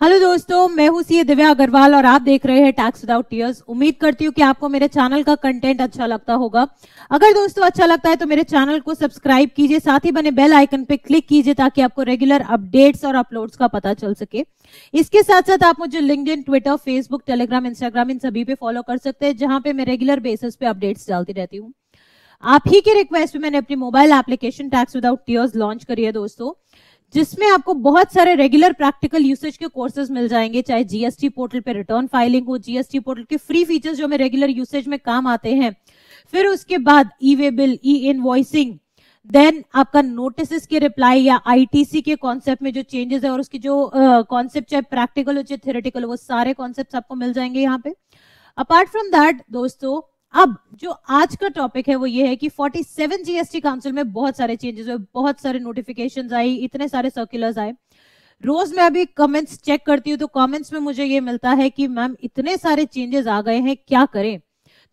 Hello दोस्तों, मैं हूँ सीए दिव्या अग्रवाल और आप देख रहे हैं टैक्स विदाउट टीयर्स उम्मीद करती हूँ कि आपको मेरे चैनल का कंटेंट अच्छा लगता होगा। अगर दोस्तों अच्छा लगता है तो मेरे चैनल को सब्सक्राइब कीजिए, साथ ही बने बेल आइकन पे क्लिक कीजिए ताकि आपको रेगुलर अपडेट्स और अपलोड्स का पता चल सके। इसके साथ साथ आप मुझे link Twitter Facebook Telegram Instagram इन सभी पे फॉलो कर सकते हैं, जहाँ पे मैं रेगुलर बेसिस पे अपडेट्स डालती रहती हूँ। आप ही के रिक्वेस्ट पे मैंने अपनी mobile application tax without tears launch करी है दोस्तों। जिसमें आपको बहुत सारे रेगुलर प्रैक्टिकल यूसेज के कोर्सेज मिल जाएँगे, चाहे जीएसटी पोर्टल पे रिटर्न फाइलिंग हो जीएसटी पोर्टल के फ्री फीचर्स जो हमें रेगुलर यूसेज में काम आते हैं। फिर उसके बाद e way bill e invoicing then आपका नोटिस के रिप्लाई या आईटीसी के कॉन्सेप्ट में जो चेंजेस है और उसकी जो कॉन्सेप्ट चाहे प्रैक्टिकल हो, चाहे थेरेटिकल हो, वो सारे कॉन्सेप्ट आपको मिल जाएँगे यहाँ पे। अपार्ट फ्रॉम दैट दोस्तों अब जो आज का टॉपिक है वो ये है कि 47 जीएसटी काउंसिल में बहुत सारे चेंजेस हुए, बहुत सारे नोटिफिकेशन आई, इतने सारे सर्कुलर्स आए। रोज मैं अभी कमेंट्स चेक करती हूँ तो कमेंट्स में मुझे ये मिलता है कि मैम इतने सारे चेंजेस आ गए हैं, क्या करें?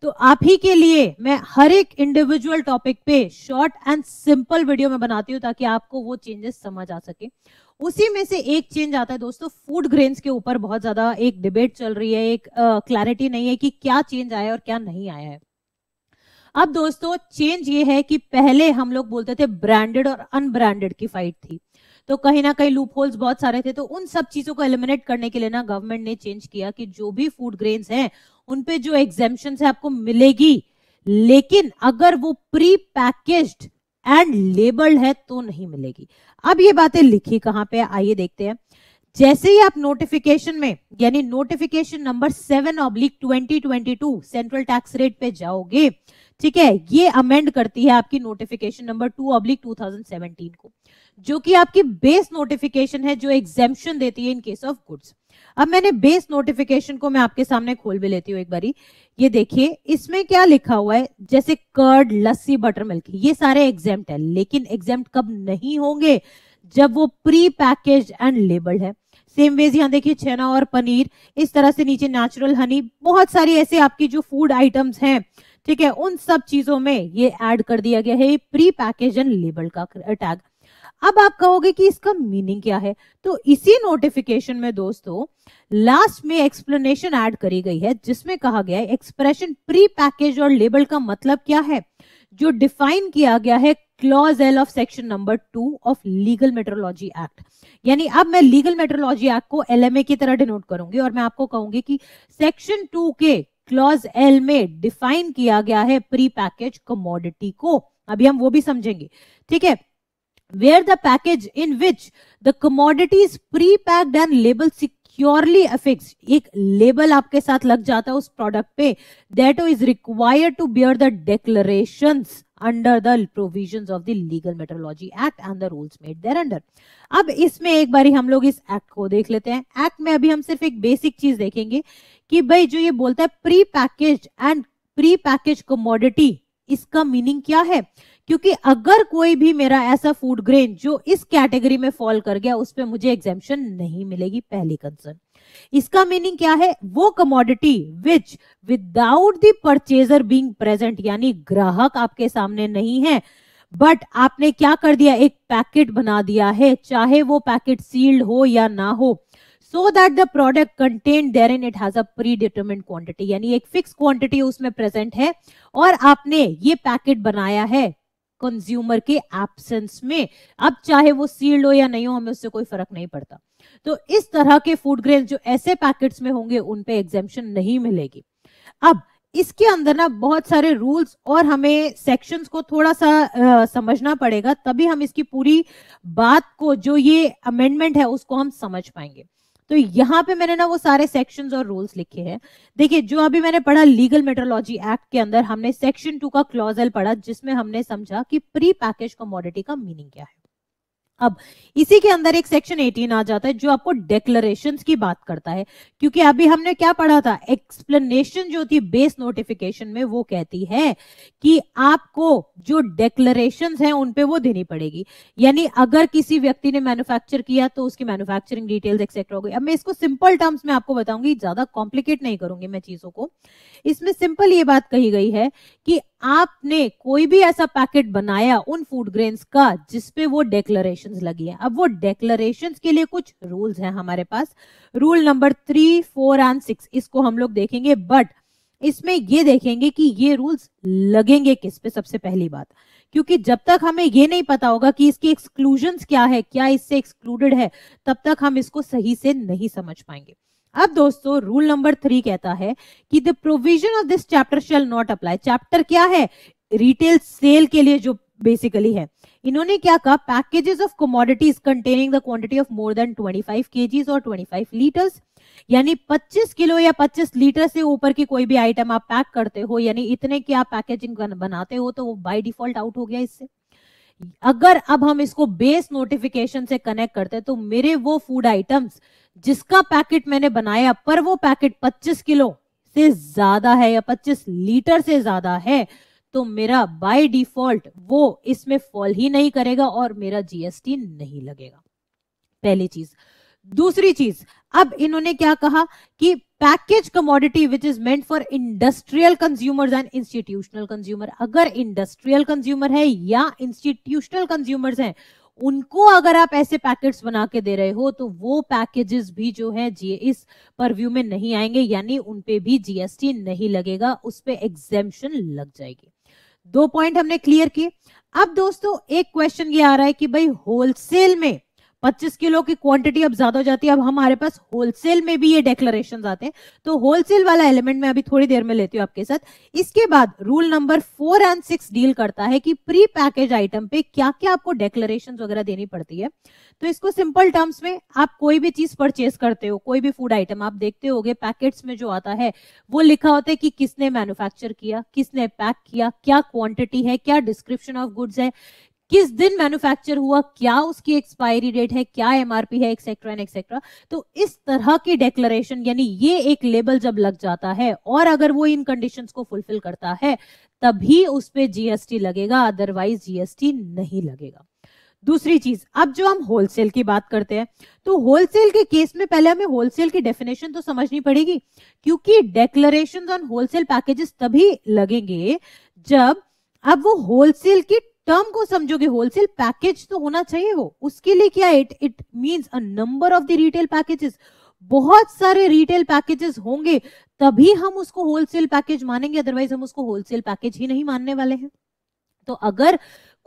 तो आप ही के लिए मैं हर एक इंडिविजुअल टॉपिक पे शॉर्ट एंड सिंपल वीडियो में बनाती हूँ ताकि आपको वो चेंजेस समझ आ सके। उसी में से एक चेंज आता है दोस्तों फ़ूड ग्रेन्स के ऊपर बहुत ज़्यादा एक डिबेट चल रही है, एक क्लैरिटी नहीं है कि क्या चेंज आया और क्या नहीं आया है। अब दोस्तों चेंज ये है कि पहले हम लोग बोलते थे ब्रांडेड और अनब्रांडेड की फाइट थी। तो कहीं ना कहीं लूप होल्स बहुत सारे थे तो उन सब चीज़ों को एलिमिनेट करने के लिए ना गवर्नमेंट ने चेंज किया कि जो भी फ़ूड ग्रेन्स हैं उन पे जो एग्जेम्पन है आपको मिलेगी, लेकिन अगर वो प्री पैकेज्ड एंड लेबल्ड है तो नहीं मिलेगी। अब ये बातें लिखी कहाँ पे आइए देखते हैं। जैसे ही आप नोटिफिकेशन में, यानी notification number seven oblique twenty twenty two central tax rate पे जाओगे, ठीक है, ये अमेंड करती है आपकी notification number two oblique two को, जो कि आपकी बेस नोटिफिकेशन है, जो एग्जेम्पन देती है इन केस ऑफ़ गुड्स अब मैंने बेस नोटिफिकेशन को मैं आपके सामने खोल भी लेती हूँ एक बारी। ये देखिए, इसमें क्या लिखा हुआ है? जैसे कर्ड लस्सी बटर मिल्क ये सारे एग्जाम्प्ट है, लेकिन एग्जाम्प्ट कब नहीं होंगे? जब वो प्री पैकेज एंड लेबल्ड है। सेम वेज यहाँ देखिए, छेना और पनीर, इस तरह से नीचे नेचुरल हनी बहुत सारी ऐसे आपकी जो फ़ूड आइटम्स हैं, ठीक है, उन सब चीज़ों में ये ऐड कर दिया गया है प्री पैकेज एंड लेबल का टैग अब आप कहोगे कि इसका मीनिंग क्या है? तो इसी नोटिफिकेशन में दोस्तों लास्ट में एक्सप्लेनेशन ऐड करी गई है, जिसमें कहा गया है एक्सप्रेशन प्री पैकेज और लेबल का मतलब क्या है? जो डिफाइन किया गया है clause L of section number two of legal metrology act यानी अब मैं लीगल मेट्रोलॉजी एक्ट को एलएमए की तरह डिनोट करूँगी और मैं आपको कहूँगी कि सेक्शन टू के क्लॉज एल में डिफाइन किया गया है प्री पैकेज कमोडिटी को। अभी हम वो भी समझेंगे। ठीक है? Where the package in which the commodity is pre-packed and label securely affixed एक लेबल आपके साथ लग जाता है उस प्रोडक्ट पे that is required to bear the declarations under the provisions of the legal metrology act and the rules made thereunder अब इसमें एक बारी हम लोग इस एक्ट को देख लेते हैं एक्ट में अभी हम सिर्फ़ एक बेसिक चीज़ देखेंगे कि भाई जो ये बोलता है pre package and pre package commodity इसका मीनिंग क्या है? क्योंकि अगर कोई भी मेरा ऐसा फ़ूड ग्रेन जो इस कैटेगरी में फॉल कर गया, उस पर मुझे एग्जामेशन नहीं मिलेगी, पहली कंसर्न इसका मीनिंग क्या है? वो commodity which without the purchaser being present यानी ग्राहक आपके सामने नहीं है बट आपने क्या कर दिया? एक पैकेट बना दिया है, चाहे वो पैकेट सील्ड हो या ना हो so that the product contain there in it has a pre determine quantity यानी एक फिक्स क्वांटिटी उसमें प्रेजेंट है और आपने ये पैकेट बनाया है कंज्यूमर के एब्सेंस में। अब चाहे वो सील्ड हो या नहीं हो हमें उससे कोई फ़र्क नहीं पड़ता। तो इस तरह के फ़ूड ग्रेन जो ऐसे पैकेट्स में होंगे उन पे एग्जेम्पन नहीं मिलेगी। अब इसके अंदर ना बहुत सारे रूल्स और हमें सेक्शंस को थोड़ा सा आ, समझना पड़ेगा तभी हम इसकी पूरी बात को जो ये अमेंडमेंट है उसको हम समझ पाएँगे। तो यहाँ पे मैंने ना वो सारे सेक्शंस और रूल्स लिखे हैं। देखिए, जो अभी मैंने पढ़ा लीगल मेट्रोलॉजी एक्ट के अंदर, हमने सेक्शन टू का क्लॉजल पढ़ा, जिसमें हमने समझा कि प्री पैकेज कमोडिटी का मीनिंग क्या है। अब इसी के अंदर एक सेक्शन 18 आ जाता है जो आपको डेक्लरेशंस की बात करता है। क्योंकि अभी हमने क्या पढ़ा था? एक्सप्लेनेशन जो थी बेस नोटिफिकेशन में वो कहती है कि आपको जो डेक्लरेशन है उन पे वो देनी पड़ेगी। यानी अगर किसी व्यक्ति ने मैन्युफैक्चर किया तो उसकी मैन्युफैक्चरिंग डिटेल्स एक्सेट्रा हो गई। अब मैं इसको सिंपल टर्म्स में आपको बताऊँगी, ज़्यादा कॉम्प्लिकेट नहीं करूँगी मैं चीज़ों को। इसमें सिंपल ये बात कही गई है कि आपने कोई भी ऐसा पैकेट बनाया उन फ़ूड ग्रेन्स का जिसपे वो डेक्लरेशन डेक्लेरेशन लगी है। अब वो डेक्लेरेशन के लिए कुछ रूल्स हैं हमारे पास। Rule number three four and six इसको हम लोग देखेंगे। बट इसमें ये देखेंगे कि ये रूल्स लगेंगे किस पे सबसे पहली बात। क्योंकि जब तक हमें ये नहीं पता होगा कि इसकी एक्सक्लूजन क्या है, क्या इससे एक्सक्लूडेड है, तब तक हम इसको सही से नहीं समझ पाएँगे। अब दोस्तों रूल नंबर थ्री कहता है कि the provision of this chapter shall not apply chapter क्या है? रिटेल सेल के लिए जो बेसिकली है। इन्होंने क्या कहा? Packages of commodities containing the quantity of more than 25 KGs और 25 लीटर्स यानी 25 किलो या 25 लीटर से ऊपर की कोई भी आइटम आप पैक करते हो, यानी इतने की आप पैकेजिंग बनाते हो तो वो बाय डिफ़ॉल्ट आउट हो गया इससे। अगर अब हम इसको बेस नोटिफिकेशन से कनेक्ट करते हैं तो मेरे वो फ़ूड आइटम्स जिसका पैकेट मैंने बनाया, पर वो पैकेट 25 किलो से ज़्यादा है या 25 लीटर से ज़्यादा है तो मेरा बाय डिफ़ॉल्ट वो इसमें फॉल ही नहीं करेगा और मेरा जीएसटी नहीं लगेगा। पहली चीज़। दूसरी चीज़, अब इन्होंने क्या कहा कि package commodity which is meant for industrial consumers and institutional consumer अगर इंडस्ट्रियल कंज्यूमर है या इंस्टीट्यूशनल कंज्यूमर्स हैं, उनको अगर आप ऐसे पैकेट्स बना के दे रहे हो तो वो पैकेजेस भी जो है, जी, इस परव्यू में नहीं आएँगे, यानी उनपे भी जीएसटी नहीं लगेगा, उस पर एग्जेम्पन लग जाएगी। दो पॉइंट हमने क्लियर किए। अब दोस्तों, एक क्वेश्चन ये आ रहा है कि भाई होलसेल में 25 किलो की क्वांटिटी अब ज़्यादा हो जाती है। अब हमारे पास होलसेल में भी ये डेक्लेरेशन आते हैं। तो होलसेल वाला एलिमेंट में अभी थोड़ी देर में लेती हूँ आपके साथ। इसके बाद rule number four and six deal करता है कि प्री पैकेज आइटम पे क्या क्या आपको डेक्लेरेशन वगैरह देनी पड़ती है। तो इसको सिंपल टर्म्स में आप कोई भी चीज़ परचेज करते हो, कोई भी फ़ूड आइटम आप देखते हो पैकेट्स में जो आता है, वो लिखा होता है कि किसने मैन्युफैक्चर किया, किसने पैक किया, क्या क्वांटिटी है, क्या डिस्क्रिप्शन ऑफ़ गुड्स है किस दिन मैन्युफैक्चर हुआ, क्या उसकी एक्सपायरी डेट है, क्या एमआरपी है एक्सेट्रा एंड एक्सेट्रा तो इस तरह की डेक्लेरेशन यानी ये एक लेबल जब लग जाता है, और अगर वो इन कंडीशंस को फुलफिल करता है, तभी उस पर जीएसटी लगेगा अदरवाइज़ जीएसटी नहीं लगेगा. दूसरी चीज़, अब जो हम होलसेल की बात करते हैं तो होलसेल के केस में पहले हमें होलसेल की डेफिनेशन तो समझनी पड़ेगी, क्योंकि डेक्लेरेशन ऑन होलसेल पैकेजेस तभी लगेंगे जब, अब वो होलसेल की टर्म को समझोगे होलसेल पैकेज तो होना चाहिए वो। उसके लिए क्या it it means a number of the retail packages बहुत सारे रिटेल पैकेजेस होंगे, तभी हम उसको होलसेल पैकेज मानेंगे अदरवाइज़ हम उसको होलसेल पैकेज ही नहीं मानने वाले हैं। तो अगर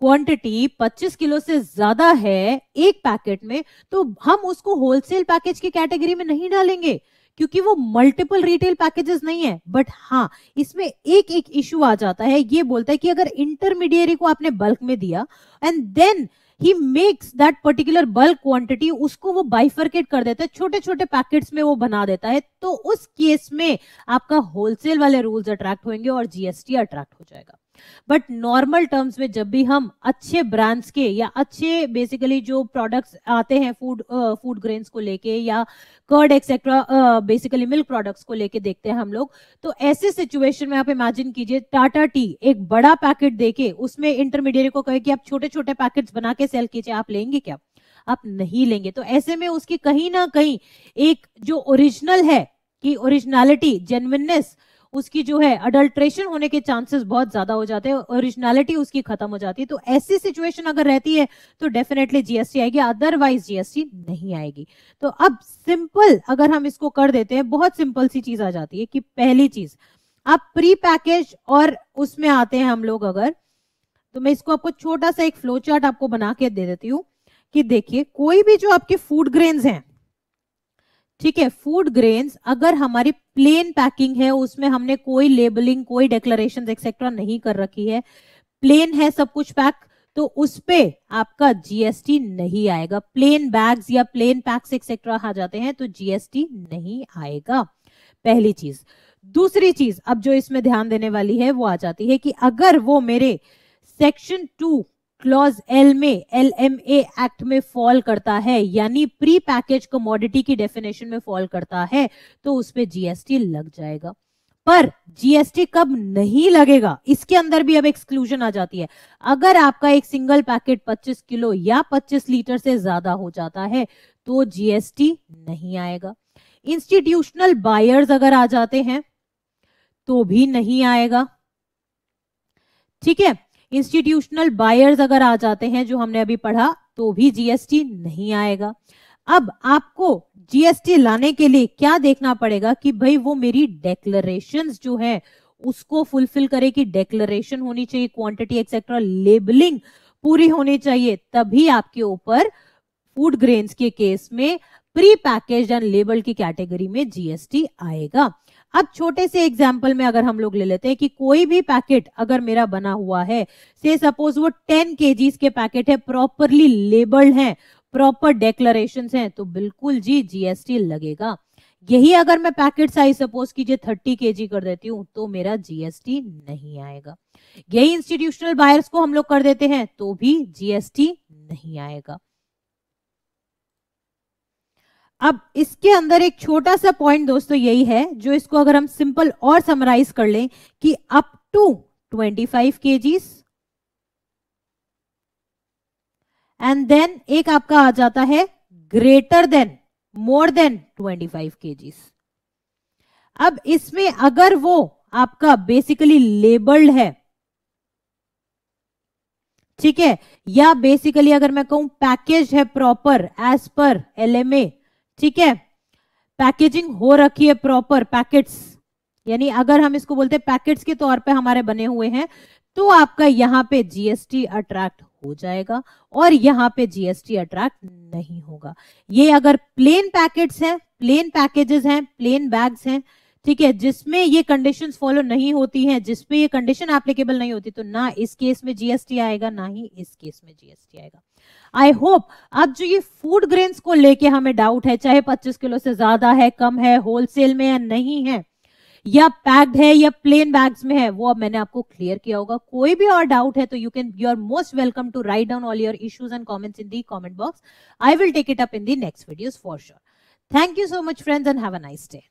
क्वांटिटी 25 किलो से ज़्यादा है एक पैकेट में तो हम उसको होलसेल पैकेज की कैटेगरी में नहीं डालेंगे। क्योंकि वो मल्टीपल रिटेल पैकेजेस नहीं है। बट हाँ इसमें एक एक इशू आ जाता है। ये बोलता है कि अगर इंटरमीडिएरी को आपने बल्क में दिया and then he makes that particular bulk quantity उसको वो बाइफर्केट कर देता है छोटे छोटे पैकेट्स में वो बना देता है तो उस केस में आपका होलसेल वाले रूल्स अट्रैक्ट होंगे और जीएसटी अट्रैक्ट हो जाएगा। बट नॉर्मल टर्म्स में जब भी हम अच्छे ब्रांड्स के या अच्छे बेसिकली जो प्रोडक्ट्स आते हैं फ़ूड फ़ूड ग्रेन्स को लेके या curd etcetera basically milk products को लेके देखते हैं हम लोग तो ऐसे सिचुएशन में आप इमेजिन कीजिए टाटा टी एक बड़ा पैकेट देके उसमें इंटरमीडिएट को कहे कि आप छोटे छोटे पैकेट्स बना के सेल कीजिए, आप लेंगे क्या? आप नहीं लेंगे। तो ऐसे में उसकी कहीं ना कहीं एक जो ओरिजिनल है कि ओरिजिनलिटी जेनविननेस उसकी जो है अडल्ट्रेशन होने के चांसेस बहुत ज़्यादा हो जाते हैं ओरिजिनलिटी उसकी खत्म हो जाती है। तो ऐसी सिचुएशन अगर रहती है तो डेफिनेटली जीएसटी आएगी अदरवाइज़ जीएसटी नहीं आएगी। तो अब सिंपल अगर हम इसको कर देते हैं, बहुत सिंपल सी चीज़ आ जाती है कि पहली चीज़, आप प्री पैकेज और उसमें आते हैं हम लोग अगर तो मैं इसको आपको छोटा सा एक फ्लो चार्ट आपको बना के दे देती हूँ कि देखिए, कोई भी जो आपके फ़ूड ग्रेन्स हैं ठीक है फ़ूड ग्रेन्स अगर हमारी प्लेन पैकिंग है, उसमें हमने कोई लेबलिंग कोई डेक्लेरेशन एक्सेट्रा नहीं कर रखी है प्लेन है सब कुछ पैक तो उस पे आपका जीएसटी नहीं आएगा। प्लेन बैग्स या प्लेन पैक्स एक्सेट्रा आ जाते हैं तो जीएसटी नहीं आएगा। पहली चीज़। दूसरी चीज़, अब जो इसमें ध्यान देने वाली है, वो आ जाती है कि अगर वो मेरे सेक्शन टू क्लॉज एल में एल एम ए एक्ट में फॉल करता है, यानी प्री पैकेज कमोडिटी की डेफिनेशन में फॉल करता है तो उस पर जीएसटी लग जाएगा। पर जीएसटी कब नहीं लगेगा, इसके अंदर भी अब एक्सक्लूजन आ जाती है। अगर आपका एक सिंगल पैकेट 25 किलो या 25 लीटर से ज़्यादा हो जाता है तो जीएसटी नहीं आएगा। इंस्टीट्यूशनल बायर्स अगर आ जाते हैं तो भी नहीं आएगा। ठीक है? इंस्टीट्यूशनल बायर्स अगर आ जाते हैं जो हमने अभी पढ़ा तो भी जीएसटी नहीं आएगा। अब आपको जीएसटी लाने के लिए क्या देखना पड़ेगा कि भाई वो मेरी डेक्लरेशन जो है, उसको फुलफिल करे कि डेक्लरेशन होनी चाहिए क्वांटिटी एक्सेट्रा लेबलिंग पूरी होनी चाहिए, तभी आपके ऊपर फ़ूड ग्रेन्स के केस में प्री पैकेज एंड लेबल की कैटेगरी में जीएसटी आएगा। अब छोटे से एग्ज़ाम्पल में अगर हम लोग ले लेते हैं कि कोई भी पैकेट अगर मेरा बना हुआ है से सपोज़ वो टेन के के पैकेट है प्रॉपरली लेबल्ड है प्रॉपर डेक्लरेशन है तो बिल्कुल जी जीएसटी लगेगा। यही अगर मैं पैकेट साइज़ सपोज़ कीजिए थर्टी के कर देती हूँ तो मेरा जीएसटी नहीं आएगा। यही इंस्टीट्यूशनल बायर्स को हम लोग कर देते हैं तो भी जीएसटी नहीं आएगा। अब इसके अंदर एक छोटा सा पॉइंट दोस्तों यही है, जो इसको अगर हम सिंपल और समराइज कर लें कि up to 25 five and then एक आपका आ जाता है greater than more than 25 five अब इसमें अगर वो आपका बेसिकली लेबल्ड है, ठीक है, या बेसिकली अगर मैं कहूँ पैकेज है प्रॉपर एज पर एलएमए ठीक है? पैकेजिंग हो रखी है प्रॉपर पैकेट्स यानी अगर हम इसको बोलते हैं पैकेट्स के तौर पे हमारे बने हुए हैं तो आपका यहाँ पे जीएसटी अट्रैक्ट हो जाएगा और यहाँ पे जीएसटी अट्रैक्ट नहीं होगा। ये अगर प्लेन पैकेट्स हैं प्लेन पैकेजेस हैं प्लेन बैग्स हैं, ठीक है, जिसमें ये कंडीशंस फॉलो नहीं होती हैं, जिसपे ये कंडीशन एप्लीकेबल नहीं होती तो ना इस केस में जीएसटी आएगा, ना ही इस केस में जीएसटी आएगा। आई होप अब जो ये फ़ूड ग्रेन्स को लेके हमें डाउट है, चाहे 25 किलो से ज़्यादा है, कम है होलसेल में या नहीं है, या पैक्ड है, या प्लेन बैग्स में है, वो अब मैंने आपको क्लियर किया होगा। कोई भी और डाउट है तो you can you are most welcome to write down all your issues and comments in the comment box I will take it up in the next videos for sure thank you so much friends and have a nice day